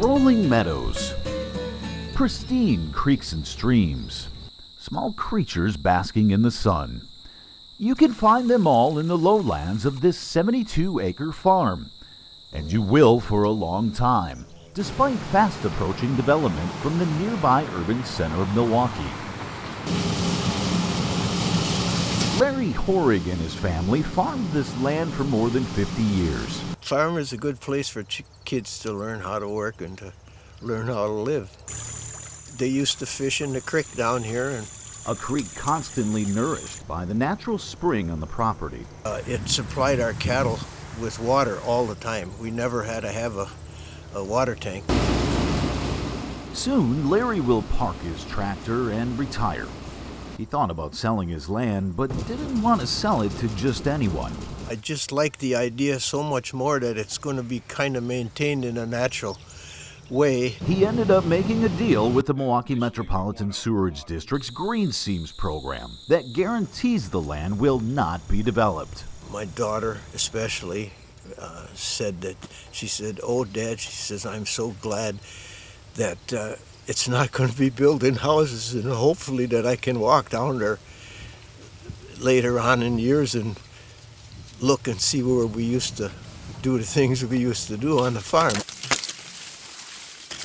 Rolling meadows, pristine creeks and streams, small creatures basking in the sun. You can find them all in the lowlands of this 72 acre farm, and you will for a long time, despite fast approaching development from the nearby urban center of Milwaukee. Larry Horrig and his family farmed this land for more than 50 years. Farm is a good place for kids to learn how to work and to learn how to live. They used to fish in the creek down here, and a creek constantly nourished by the natural spring on the property. uh, it supplied our cattle with water all the time. We never had to have a, a water tank. Soon, Larry will park his tractor and retire. He thought about selling his land, but didn't want to sell it to just anyone. I just like the idea so much more that it's going to be kind of maintained in a natural way. He ended up making a deal with the Milwaukee Metropolitan Sewerage District's Greenseams program that guarantees the land will not be developed. My daughter, especially, uh, said that she said, "Oh, Dad," she says, "I'm so glad that uh, it's not going to be building houses, and hopefully that I can walk down there later on in years and look and see where we used to do the things we used to do on the farm."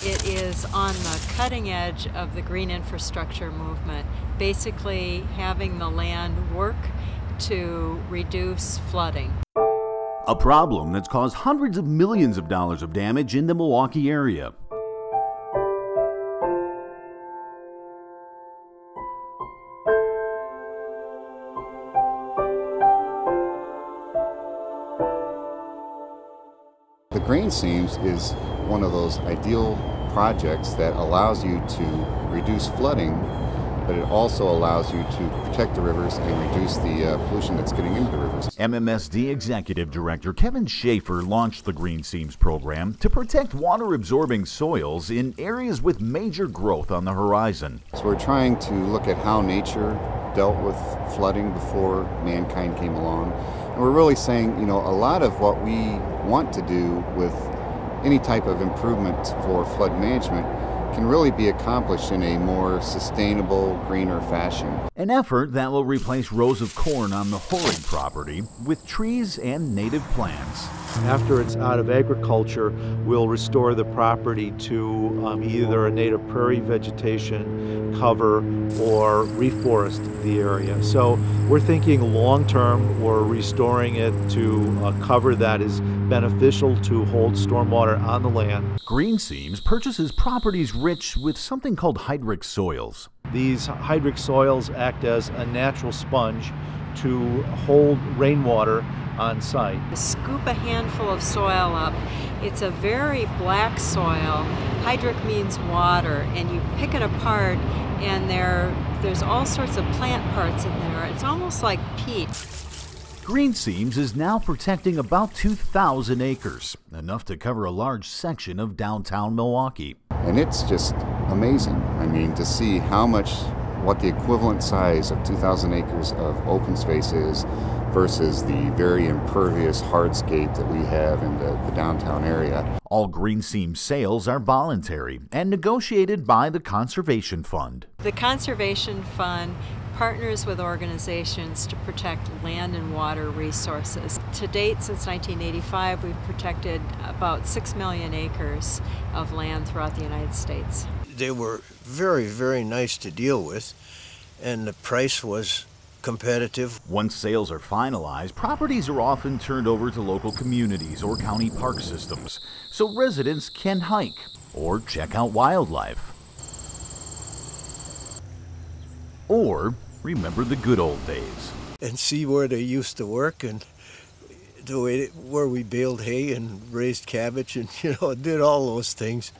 It is on the cutting edge of the green infrastructure movement, basically having the land work to reduce flooding. A problem that's caused hundreds of millions of dollars of damage in the Milwaukee area. The Greenseams is one of those ideal projects that allows you to reduce flooding, but it also allows you to protect the rivers and reduce the uh, pollution that's getting into the rivers. MMSD Executive Director Kevin Shafer launched the Greenseams program to protect water absorbing soils in areas with major growth on the horizon. So we're trying to look at how nature dealt with flooding before mankind came along. And we're really saying, you know, a lot of what we want to do with any type of improvement for flood management can really be accomplished in a more sustainable, greener fashion. An effort that will replace rows of corn on the Horig property with trees and native plants. After it's out of agriculture, we'll restore the property to um, either a native prairie vegetation cover or reforest the area. So we're thinking long term, we're restoring it to a cover that is beneficial to hold stormwater on the land. Greenseams purchases properties rich with something called hydric soils. These hydric soils act as a natural sponge to hold rainwater on site. Scoop a handful of soil up. It's a very black soil. Hydric means water, and you pick it apart, and there, there's all sorts of plant parts in there. It's almost like peat. Greenseams is now protecting about 2,000 acres, enough to cover a large section of downtown Milwaukee. And it's just amazing. I mean, to see how much, what the equivalent size of 2,000 acres of open space is versus the very impervious hardscape that we have in the, the downtown area. All Green Seam sales are voluntary and negotiated by the Conservation Fund. The Conservation Fund partners with organizations to protect land and water resources. To date, since 1985, we've protected about 6 million acres of land throughout the United States. They were very, very nice to deal with, and the price was competitive. Once sales are finalized, properties are often turned over to local communities or county park systems so residents can hike or check out wildlife. Or remember the good old days. and see where they used to work and the way where we baled hay and raised cabbage and you know did all those things.